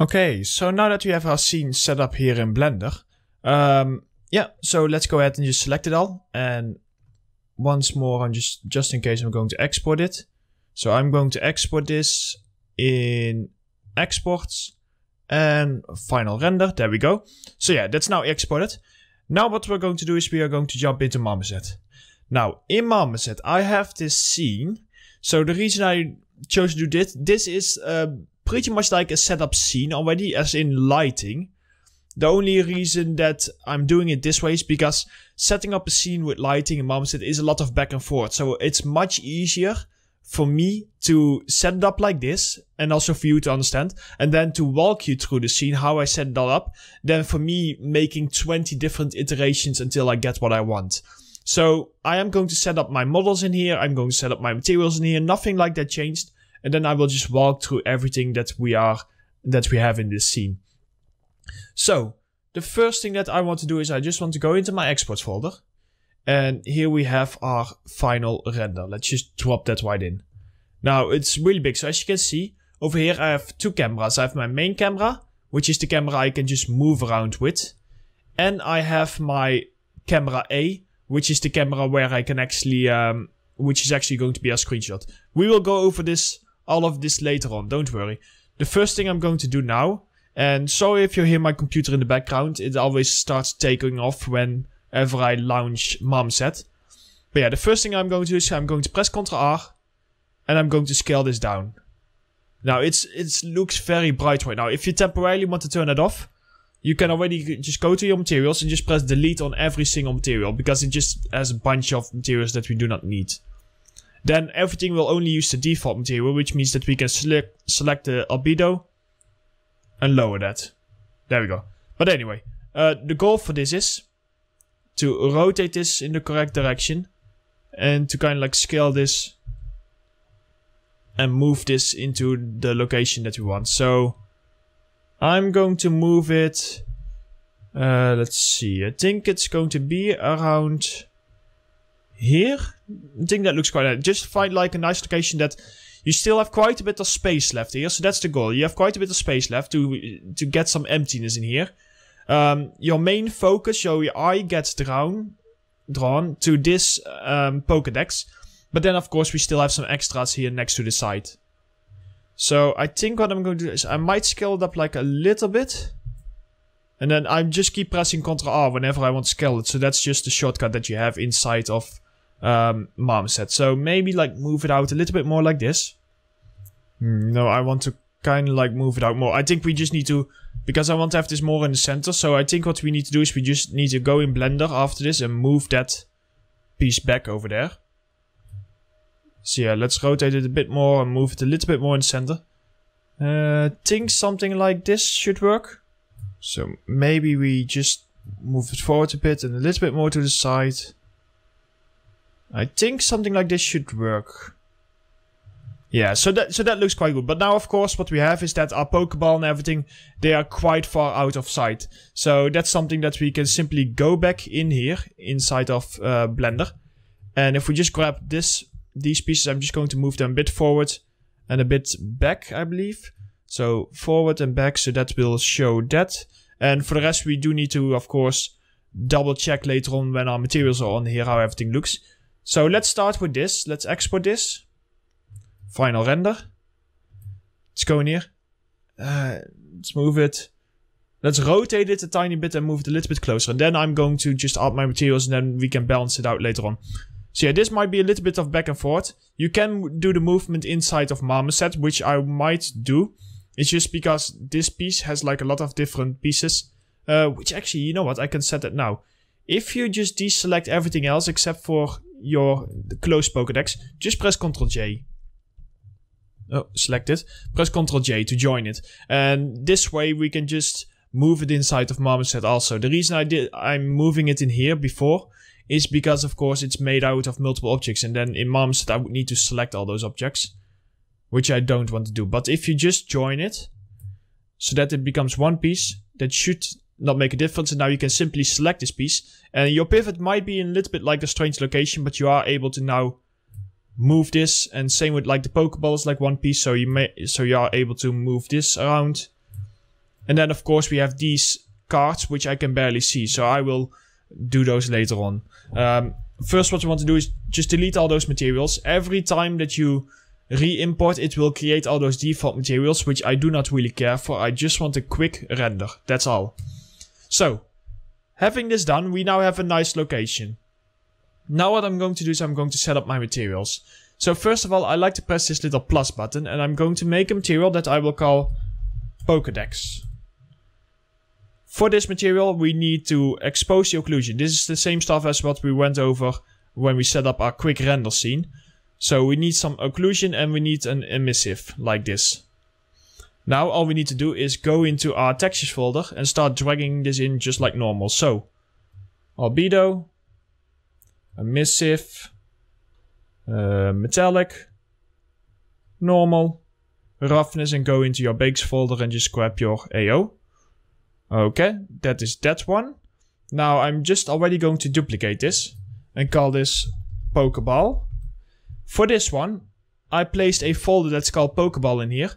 Okay, so now that we have our scene set up here in Blender, um, yeah, so let's go ahead and just select it all. And once more, I'm just, just in case I'm going to export it. So I'm going to export this in exports and final render. There we go. So yeah, that's now exported. Now what we're going to do is we are going to jump into Marmoset. Now in Marmoset, I have this scene. So the reason I chose to do this, this is uh, pretty much like a setup scene already, as in lighting. The only reason that I'm doing it this way is because setting up a scene with lighting in Marmoset is a lot of back and forth. So it's much easier for me to set it up like this and also for you to understand and then to walk you through the scene how I set all up than for me making 20 different iterations until I get what I want. So I am going to set up my models in here. I'm going to set up my materials in here. Nothing like that changed. And then I will just walk through everything that we are, that we have in this scene. So the first thing that I want to do is I just want to go into my exports folder and here we have our final render. Let's just drop that right in. Now it's really big. So as you can see over here, I have two cameras. I have my main camera, which is the camera I can just move around with. And I have my camera A, which is the camera where I can actually, um, which is actually going to be a screenshot. We will go over this, all of this later on. Don't worry. The first thing I'm going to do now, and sorry if you hear my computer in the background, it always starts taking off when whenever I launch Marmoset. But yeah, the first thing I'm going to do is I'm going to press Ctrl R and I'm going to scale this down. Now it's it looks very bright right now. If you temporarily want to turn it off, you can already just go to your materials and just press delete on every single material because it just has a bunch of materials that we do not need. Then everything will only use the default material, which means that we can select select the albedo and lower that. There we go. But anyway, uh, the goal for this is to rotate this in the correct direction and to kind of like scale this and move this into the location that we want. So I'm going to move it. Uh, let's see. I think it's going to be around here. I think that looks quite nice. Just find like a nice location that you still have quite a bit of space left here. So that's the goal. You have quite a bit of space left to to get some emptiness in here. Um, your main focus, your eye gets drawn, drawn to this um, Pokedex. But then, of course, we still have some extras here next to the side. So I think what I'm going to do is I might scale it up like a little bit. And then I just keep pressing Ctrl R whenever I want to scale it. So that's just the shortcut that you have inside of um, Marmoset. So maybe like move it out a little bit more like this. Hmm, no, I want to kind of like move it out more. I think we just need to because I want to have this more in the center. So I think what we need to do is we just need to go in Blender after this and move that piece back over there. So yeah, let's rotate it a bit more and move it a little bit more in the center. Uh, think something like this should work. So maybe we just move it forward a bit and a little bit more to the side. I think something like this should work. Yeah, so that so that looks quite good. But now, of course, what we have is that our Pokeball and everything, they are quite far out of sight. So that's something that we can simply go back in here, inside of uh, Blender. And if we just grab this, these pieces, I'm just going to move them a bit forward and a bit back, I believe. So forward and back, so that will show that. And for the rest, we do need to, of course, double check later on when our materials are on here, how everything looks. So let's start with this. Let's export this. Final render. Let's go in here. Uh, let's move it. Let's rotate it a tiny bit and move it a little bit closer. And then I'm going to just add my materials and then we can balance it out later on. So yeah, this might be a little bit of back and forth. You can do the movement inside of Marmoset, which I might do. It's just because this piece has like a lot of different pieces. Uh, which actually, you know what, I can set that now. If you just deselect everything else except for your close Pokedex, just press Ctrl J oh, select it, press Ctrl J to join it. And this way we can just move it inside of Marmoset also. The reason I did, I'm moving it in here before is because of course it's made out of multiple objects and then in Marmoset I would need to select all those objects, which I don't want to do. But if you just join it so that it becomes one piece, that should not make a difference and now you can simply select this piece and your pivot might be in a little bit like a strange location but you are able to now move this and same with like the pokeball is like one piece so you may so you are able to move this around and then of course we have these cards which I can barely see so I will do those later on. Um, first what you want to do is just delete all those materials. Every time that you re-import it will create all those default materials which I do not really care for. I just want a quick render. That's all. So having this done we now have a nice location. Now what I'm going to do is I'm going to set up my materials. So first of all, I like to press this little plus button and I'm going to make a material that I will call Pokedex. For this material, we need to expose the occlusion. This is the same stuff as what we went over when we set up our quick render scene. So we need some occlusion and we need an emissive like this. Now all we need to do is go into our textures folder and start dragging this in just like normal. So albedo, emissive, uh, metallic, normal, roughness and go into your bakes folder and just grab your AO. Okay, that is that one. Now I'm just already going to duplicate this and call this Pokeball. For this one, I placed a folder that's called Pokeball in here.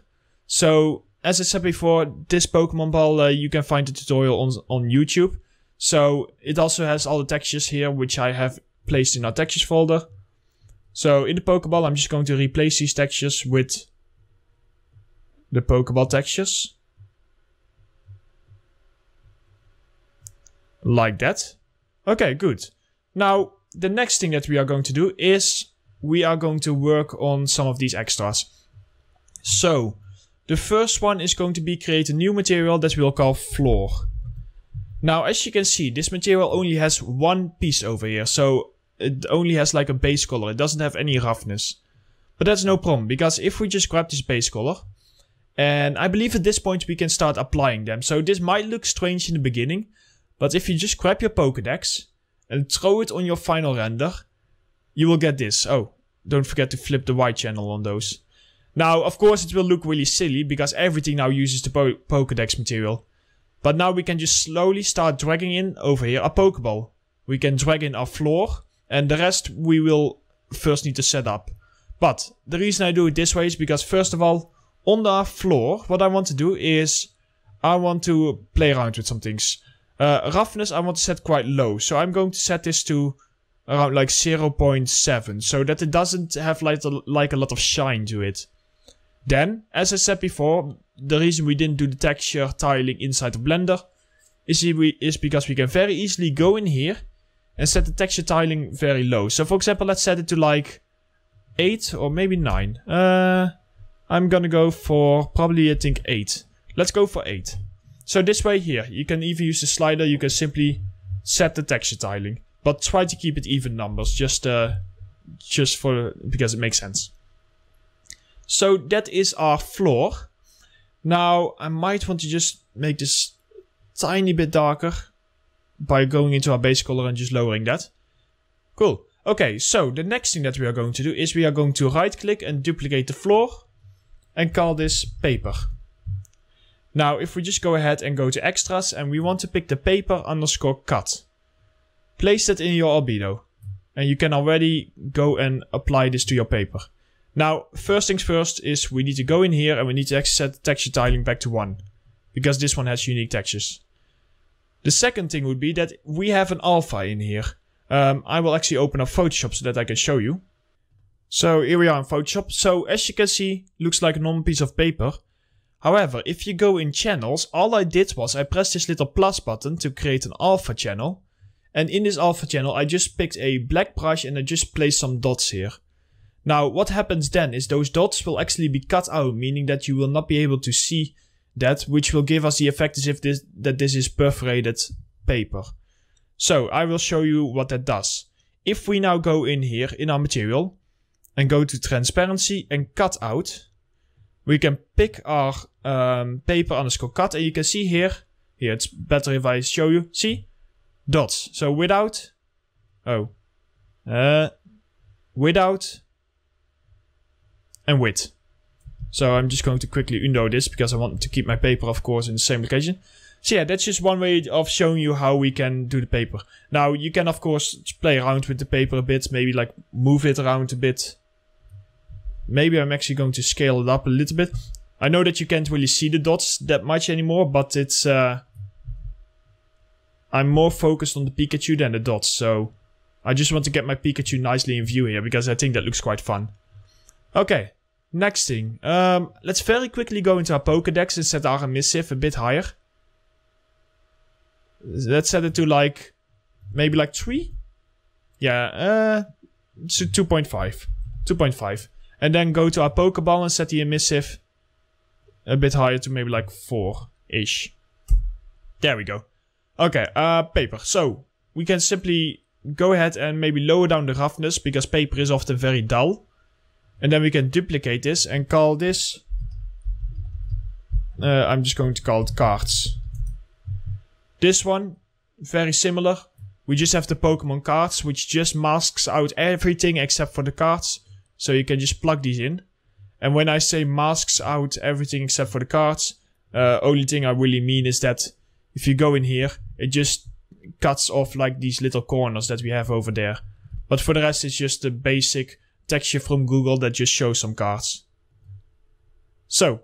So, as I said before, this Pokemon ball, uh, you can find the tutorial on, on YouTube. So, it also has all the textures here, which I have placed in our textures folder. So in the Pokeball, I'm just going to replace these textures with the Pokeball textures. Like that. Okay, good. Now, the next thing that we are going to do is we are going to work on some of these extras. So, the first one is going to be create a new material that we'll call floor. Now, as you can see, this material only has one piece over here. So, it only has like a base color. It doesn't have any roughness. But that's no problem, because if we just grab this base color, and I believe at this point we can start applying them. So this might look strange in the beginning, but if you just grab your Pokedex and throw it on your final render, you will get this. Oh, don't forget to flip the Y channel on those. Now, of course, it will look really silly because everything now uses the po Pokedex material. But now we can just slowly start dragging in over here a Pokeball. We can drag in our floor and the rest we will first need to set up. But the reason I do it this way is because first of all, on the floor, what I want to do is I want to play around with some things. Uh, roughness I want to set quite low, so I'm going to set this to around like 0.7, so that it doesn't have like a, like a lot of shine to it. Then, as I said before, the reason we didn't do the texture tiling inside the Blender is, we, is because we can very easily go in here and set the texture tiling very low. So for example, let's set it to like 8 or maybe 9. Uh, I'm gonna go for probably I think 8. Let's go for 8. So this way here, you can even use the slider, you can simply set the texture tiling. But try to keep it even numbers, just uh, just for because it makes sense. So that is our floor. Now I might want to just make this tiny bit darker by going into our base color and just lowering that. Cool. Okay, so the next thing that we are going to do is we are going to right click and duplicate the floor and call this paper. Now, if we just go ahead and go to extras and we want to pick the paper underscore cut. Place that in your albedo. And you can already go and apply this to your paper. Now, first things first is we need to go in here and we need to set the texture tiling back to 1. Because this one has unique textures. The second thing would be that we have an alpha in here. Um, I will actually open up Photoshop so that I can show you. So here we are in Photoshop. So as you can see, looks like a normal piece of paper. However, if you go in channels, all I did was I pressed this little plus button to create an alpha channel. And in this alpha channel, I just picked a black brush and I just placed some dots here. Now, what happens then is those dots will actually be cut out, meaning that you will not be able to see that, which will give us the effect as if this, that this is perforated paper. So I will show you what that does. If we now go in here in our material and go to transparency and cut out, we can pick our um, paper underscore cut and you can see here, here it's better if I show you, see? Dots. So without, oh, uh, without and with. So I'm just going to quickly undo this because I want to keep my paper, of course, in the same location. So yeah, that's just one way of showing you how we can do the paper. Now, you can, of course, play around with the paper a bit, maybe like move it around a bit. Maybe I'm actually going to scale it up a little bit. I know that you can't really see the dots that much anymore, but it's... Uh, I'm more focused on the Pikachu than the dots, so... I just want to get my Pikachu nicely in view here, because I think that looks quite fun. Okay, next thing. Um, let's very quickly go into our Pokedex and set our emissive a bit higher. Let's set it to like... Maybe like 3? Yeah, uh... 2.5. 2.5. And then go to our Pokeball and set the emissive a bit higher to maybe like 4-ish. There we go. Okay, uh, paper. So, we can simply go ahead and maybe lower down the roughness because paper is often very dull. And then we can duplicate this and call this... Uh, I'm just going to call it cards. This one, very similar. We just have the Pokemon cards, which just masks out everything except for the cards. So you can just plug these in. And when I say masks out everything except for the cards, uh, only thing I really mean is that if you go in here, it just cuts off like these little corners that we have over there. But for the rest, it's just the basic texture from Google that just shows some cards. So,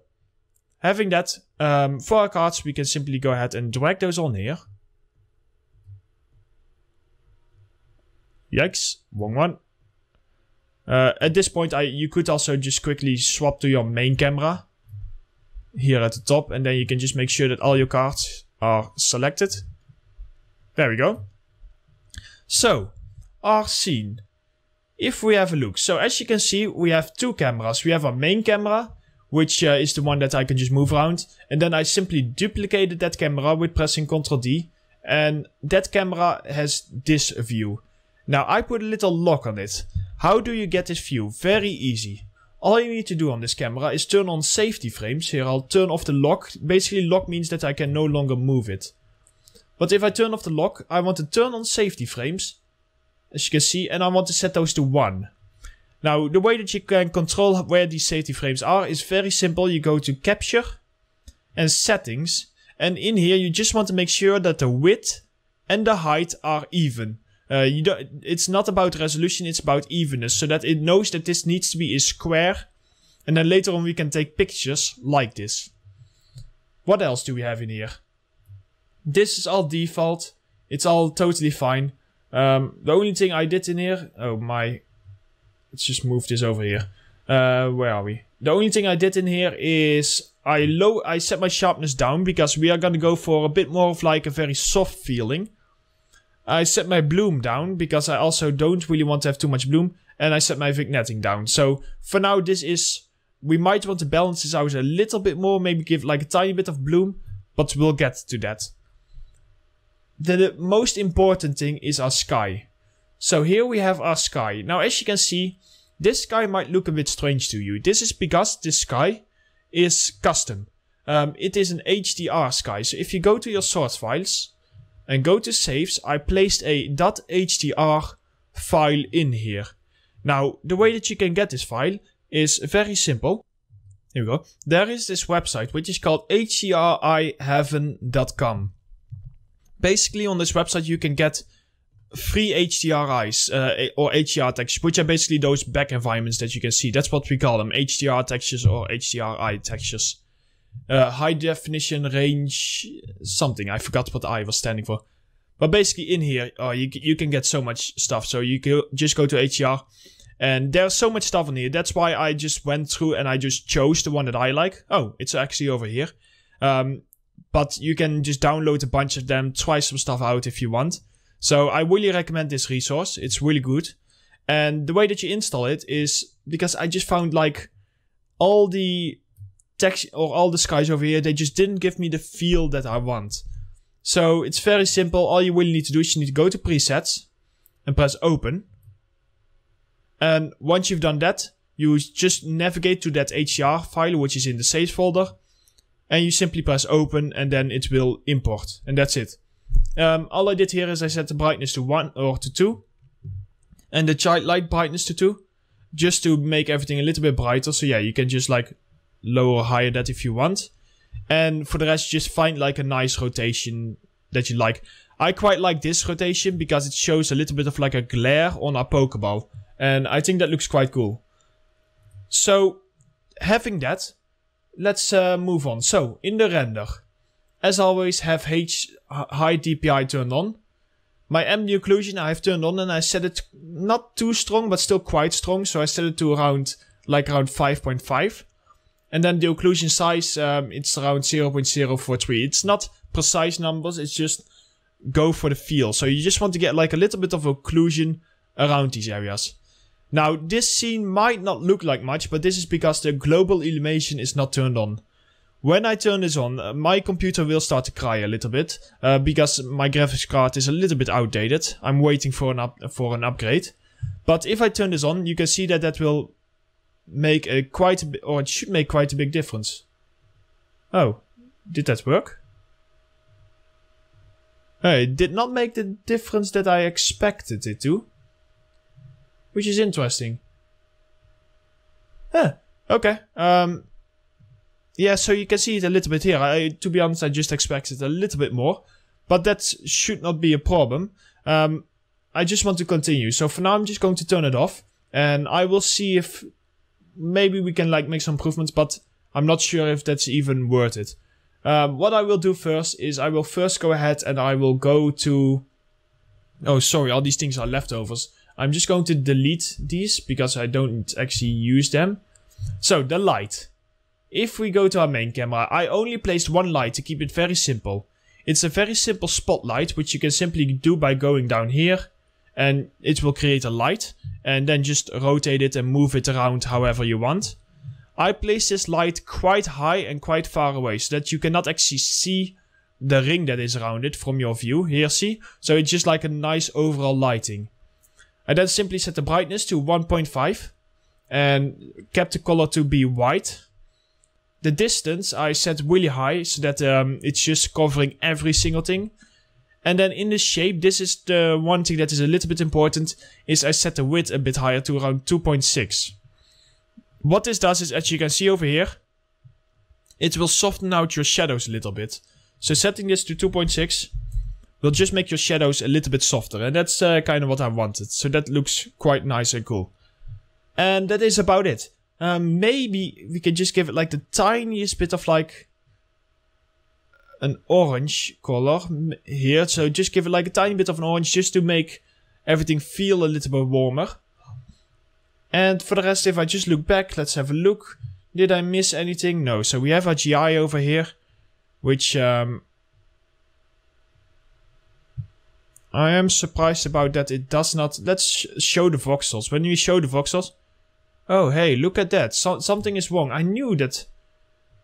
having that, um, for our cards, we can simply go ahead and drag those on here. Yikes, wrong one. Uh, at this point, I you could also just quickly swap to your main camera. Here at the top, and then you can just make sure that all your cards are selected. There we go. So, our scene. If we have a look. So as you can see, we have two cameras. We have our main camera, which uh, is the one that I can just move around. And then I simply duplicated that camera with pressing Ctrl D. And that camera has this view. Now I put a little lock on it. How do you get this view? Very easy. All you need to do on this camera is turn on safety frames. Here I'll turn off the lock. Basically lock means that I can no longer move it. But if I turn off the lock, I want to turn on safety frames. As you can see, and I want to set those to 1. Now, the way that you can control where these safety frames are is very simple. You go to capture and settings. And in here, you just want to make sure that the width and the height are even. Uh, you don't, it's not about resolution, it's about evenness. So that it knows that this needs to be a square. And then later on we can take pictures like this. What else do we have in here? This is all default. It's all totally fine. Um, the only thing I did in here... Oh my... Let's just move this over here. Uh, where are we? The only thing I did in here is I low I set my sharpness down because we are gonna go for a bit more of like a very soft feeling. I set my bloom down because I also don't really want to have too much bloom. And I set my vignetting down. So for now this is... We might want to balance this out a little bit more. Maybe give like a tiny bit of bloom. But we'll get to that. The, the most important thing is our sky. So here we have our sky. Now as you can see, this sky might look a bit strange to you. This is because this sky is custom. Um, it is an HDR sky. So if you go to your source files and go to saves, I placed a .hdr file in here. Now, the way that you can get this file is very simple. Here we go. There is this website which is called hdrihaven.com. Basically, on this website, you can get free HDRIs uh, or HDR textures, which are basically those back environments that you can see. That's what we call them HDR textures or HDRI textures uh, high definition range something. I forgot what I was standing for. But basically in here, uh, you, you can get so much stuff. So you can just go to HDR and there's so much stuff in here. That's why I just went through and I just chose the one that I like. Oh, it's actually over here. Um, but you can just download a bunch of them, try some stuff out if you want. So I really recommend this resource. It's really good. And the way that you install it is because I just found like all the text or all the skies over here, they just didn't give me the feel that I want. So it's very simple. All you really need to do is you need to go to presets and press open. And once you've done that, you just navigate to that HDR file, which is in the saves folder. And you simply press open and then it will import. And that's it. Um, all I did here is I set the brightness to 1 or to 2. And the child light brightness to 2. Just to make everything a little bit brighter. So yeah, you can just like lower or higher that if you want. And for the rest, just find like a nice rotation that you like. I quite like this rotation because it shows a little bit of like a glare on our Pokeball. And I think that looks quite cool. So, having that, let's uh, move on. So, in the render, as always, have H high DPI turned on. My ambient occlusion I have turned on and I set it not too strong, but still quite strong. So I set it to around, like around 5.5. And then the occlusion size, um, it's around 0.043. It's not precise numbers, it's just go for the feel. So you just want to get like a little bit of occlusion around these areas. Now, this scene might not look like much, but this is because the global illumination is not turned on. When I turn this on, uh, my computer will start to cry a little bit, uh, because my graphics card is a little bit outdated. I'm waiting for an up for an upgrade. But if I turn this on, you can see that that will make a quite a bit, or it should make quite a big difference. Oh, did that work? Hey, it did not make the difference that I expected it to. Which is interesting. Huh, okay. Um, yeah, so you can see it a little bit here. I, to be honest, I just expected a little bit more. But that should not be a problem. Um, I just want to continue. So for now, I'm just going to turn it off. And I will see if maybe we can like make some improvements. But I'm not sure if that's even worth it. Um, what I will do first is I will first go ahead and I will go to... Oh, sorry, all these things are leftovers. I'm just going to delete these because I don't actually use them. So, the light. If we go to our main camera, I only placed one light to keep it very simple. It's a very simple spotlight, which you can simply do by going down here. And it will create a light. And then just rotate it and move it around however you want. I place this light quite high and quite far away so that you cannot actually see the ring that is around it from your view. Here, see? So it's just like a nice overall lighting. I then simply set the brightness to 1.5 and kept the color to be white. The distance I set really high so that um, it's just covering every single thing. And then in the shape, this is the one thing that is a little bit important, is I set the width a bit higher to around 2.6. What this does is, as you can see over here, it will soften out your shadows a little bit. So setting this to 2.6 will just make your shadows a little bit softer. And that's uh, kind of what I wanted. So that looks quite nice and cool. And that is about it. Um, maybe we can just give it like the tiniest bit of like an orange color here. So just give it like a tiny bit of an orange just to make everything feel a little bit warmer. And for the rest, if I just look back, let's have a look. Did I miss anything? No. So we have our GI over here, which um, I am surprised about that it does not... Let's sh show the voxels. When we show the voxels... Oh, hey, look at that. So something is wrong. I knew that.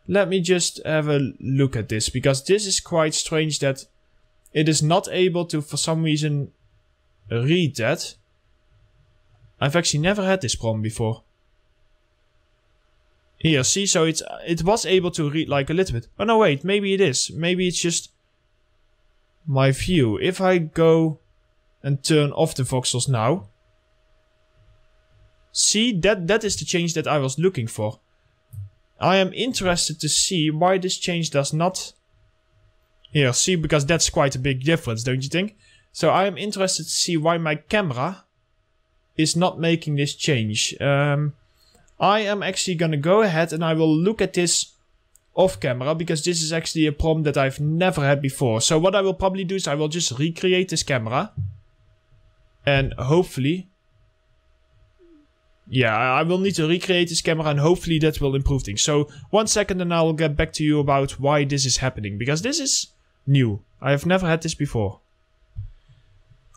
Let me just have a look at this, because this is quite strange that it is not able to, for some reason, read that. I've actually never had this problem before. Here, see, so it's, it was able to read like a little bit. Oh no, wait, maybe it is. Maybe it's just my view. If I go and turn off the voxels now. See, that, that is the change that I was looking for. I am interested to see why this change does not... Here, see, because that's quite a big difference, don't you think? So I am interested to see why my camera is not making this change. Um, I am actually gonna go ahead and I will look at this off camera because this is actually a problem that I've never had before. So what I will probably do is I will just recreate this camera. And hopefully... Yeah, I will need to recreate this camera and hopefully that will improve things. So one second and I will get back to you about why this is happening. Because this is new. I have never had this before.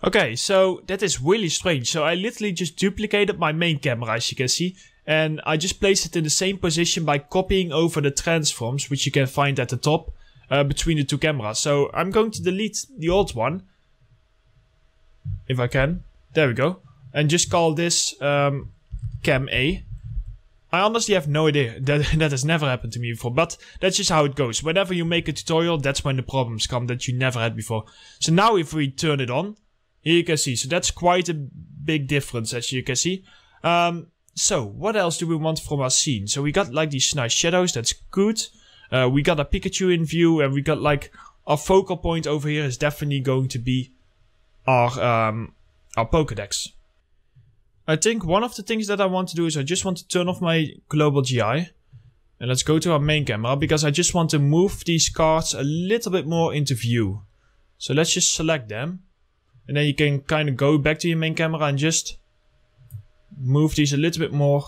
Okay, so that is really strange. So I literally just duplicated my main camera, as you can see. And I just placed it in the same position by copying over the transforms, which you can find at the top, uh, between the two cameras. So I'm going to delete the old one. If I can. There we go. And just call this um, Cam A. I honestly have no idea. That, that has never happened to me before. But that's just how it goes. Whenever you make a tutorial, that's when the problems come that you never had before. So now if we turn it on, here you can see. So that's quite a big difference as you can see. Um, so what else do we want from our scene? So we got like these nice shadows. That's good. Uh, we got a Pikachu in view and we got like our focal point over here is definitely going to be our, um, our Pokedex. I think one of the things that I want to do is I just want to turn off my global GI. And let's go to our main camera because I just want to move these cards a little bit more into view. So let's just select them. And then you can kind of go back to your main camera and just move these a little bit more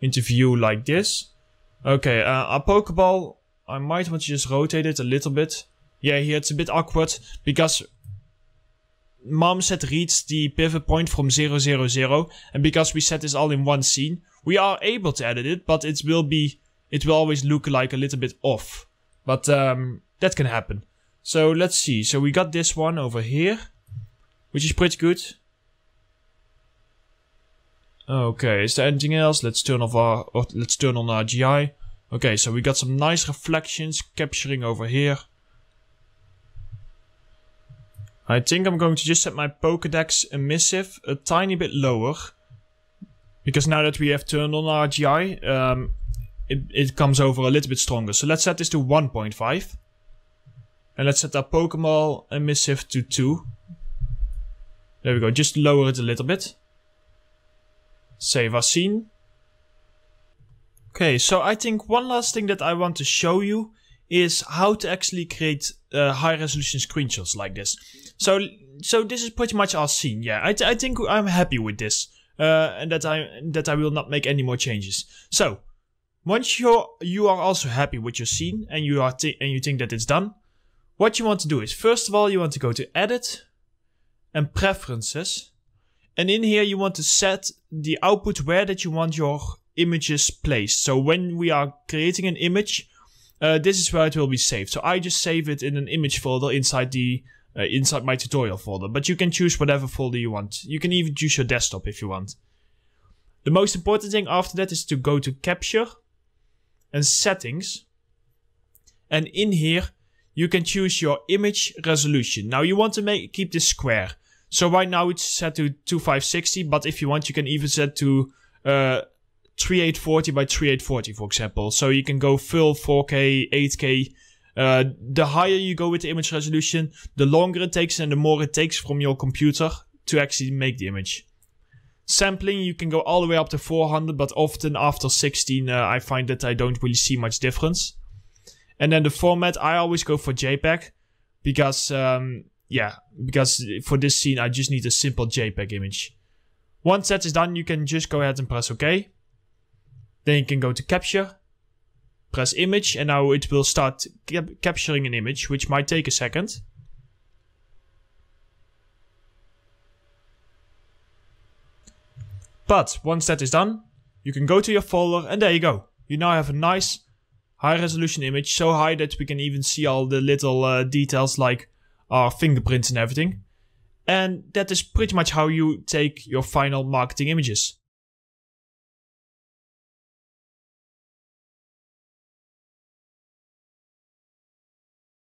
into view like this. Okay, uh, our Pokeball, I might want to just rotate it a little bit. Yeah, here it's a bit awkward because Marmoset reads the pivot point from 000 and because we set this all in one scene, we are able to edit it, but it will be it will always look like a little bit off. But um, that can happen. So let's see. So we got this one over here, which is pretty good. Okay, is there anything else? Let's turn off our, let's turn on our GI. Okay, so we got some nice reflections capturing over here. I think I'm going to just set my Pokedex emissive a tiny bit lower. Because now that we have turned on our GI, um, it, it comes over a little bit stronger. So let's set this to 1.5. And let's set our Pokemon emissive to 2. There we go, just lower it a little bit. Save our scene. Okay, so I think one last thing that I want to show you is how to actually create uh, high resolution screenshots like this. So, so this is pretty much our scene. Yeah, I, I think I'm happy with this, uh, and that I that I will not make any more changes. So, once you're you are also happy with your scene and you are and you think that it's done, what you want to do is first of all you want to go to Edit and Preferences, and in here you want to set the output where that you want your images placed. So when we are creating an image, uh, this is where it will be saved. So I just save it in an image folder inside the uh, inside my tutorial folder. But you can choose whatever folder you want. You can even choose your desktop if you want. The most important thing after that is to go to Capture and Settings. And in here, you can choose your image resolution. Now you want to make keep this square. So right now it's set to 2560, but if you want, you can even set to uh, 3840 by 3840, for example. So you can go full 4K, 8K. Uh, the higher you go with the image resolution, the longer it takes and the more it takes from your computer to actually make the image. Sampling, you can go all the way up to 400, but often after 16, uh, I find that I don't really see much difference. And then the format, I always go for JPEG because, um, yeah, because for this scene, I just need a simple JPEG image. Once that is done, you can just go ahead and press OK. Then you can go to capture, press image, and now it will start cap capturing an image, which might take a second. But once that is done, you can go to your folder and there you go. You now have a nice high resolution image, so high that we can even see all the little uh, details like our fingerprints and everything. And that is pretty much how you take your final marketing images.